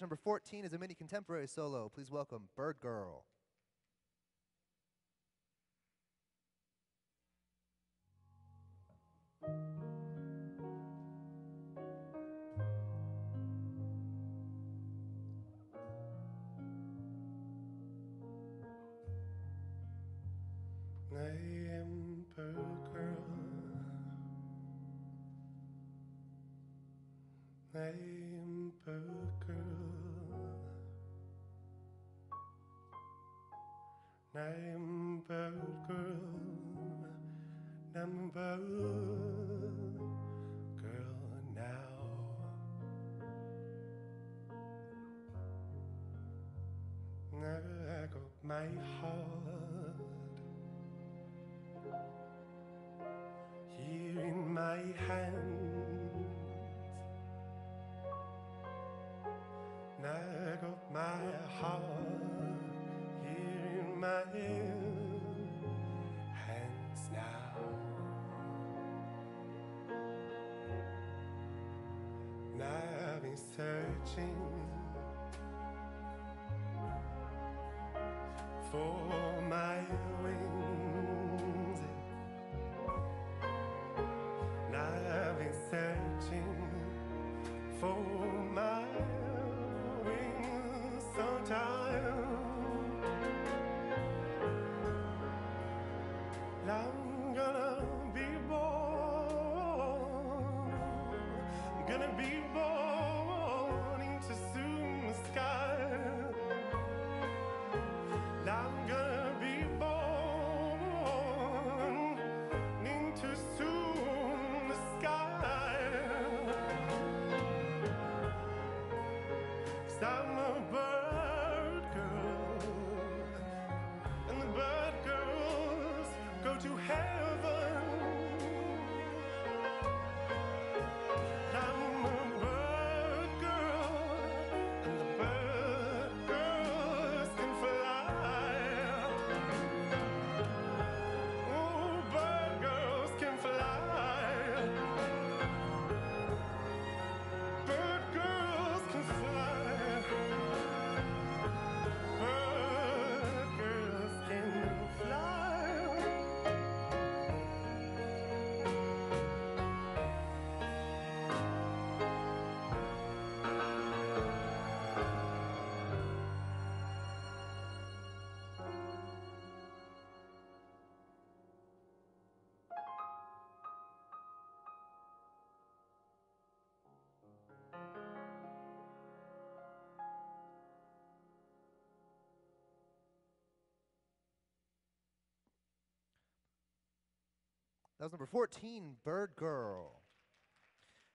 Number 14 is a mini contemporary solo. Please welcome Bird Girl. Name Bird Girl. Name Name Bird Girl. Name Bird Girl now. Now I got my heart here in my hands. I got my heart searching for my wings. Now I've been searching for my wings so tired. I'm gonna be born, gonna be born A bird That was number 14, Bird Girl.